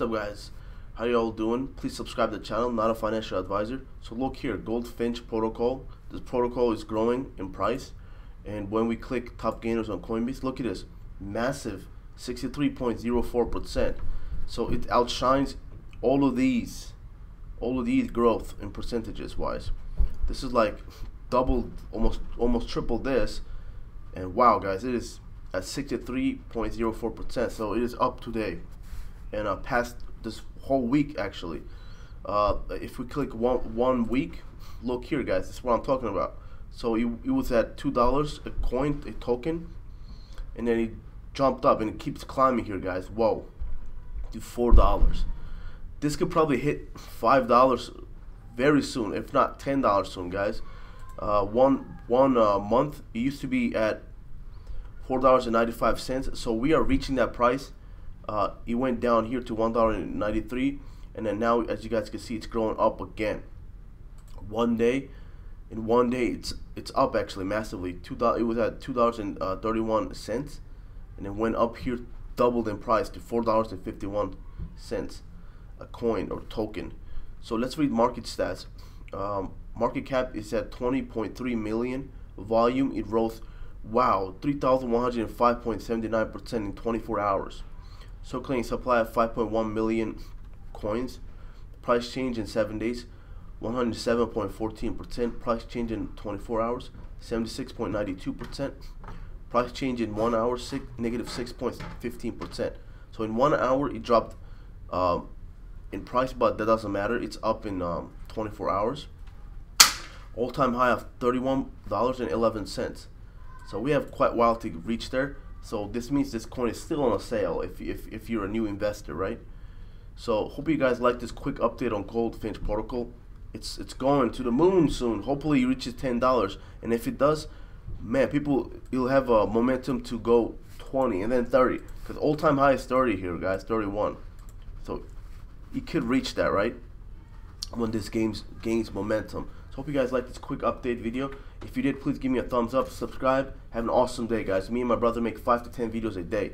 What's up guys? How y'all doing? Please subscribe to the channel, not a financial advisor. So look here, Goldfinch protocol. This protocol is growing in price. And when we click top gainers on Coinbase, look at this. Massive 63.04%. So it outshines all of these, all of these growth in percentages wise. This is like double, almost almost triple this. And wow guys, it is at 63.04%. So it is up today and uh, past this whole week actually. Uh, if we click one one week, look here, guys. This is what I'm talking about. So it, it was at two dollars a coin, a token, and then it jumped up and it keeps climbing here, guys. Whoa, to four dollars. This could probably hit five dollars very soon, if not ten dollars soon, guys. Uh, one one uh, month it used to be at four dollars and ninety five cents. So we are reaching that price uh, it went down here to one dollar and then now, as you guys can see, it's growing up again. One day, in one day, it's it's up actually massively. Two dollars. It was at two dollars and thirty one and it went up here, doubled in price to four dollars and fifty one cents a coin or token. So let's read market stats. Um, market cap is at 20.3 million. Volume it rose, wow, 3,105.79% in 24 hours. Circulating supply of 5.1 million coins. Price change in 7 days, 107.14%. Price change in 24 hours, 76.92%. Price change in 1 hour, six, negative 6.15%. So in 1 hour, it dropped um, in price, but that doesn't matter. It's up in um, 24 hours. All-time high of $31.11. So we have quite a while to reach there. So this means this coin is still on a sale if, if, if you're a new investor, right? So hope you guys like this quick update on Goldfinch Protocol. It's it's going to the moon soon. Hopefully it reaches ten dollars, and if it does, man, people you'll have a momentum to go twenty and then thirty. Because all time high is thirty here, guys, thirty-one. So you could reach that, right? When this games gains momentum. So hope you guys like this quick update video. If you did, please give me a thumbs up, subscribe. Have an awesome day, guys. Me and my brother make 5 to 10 videos a day.